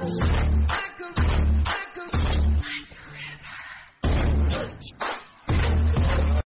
Like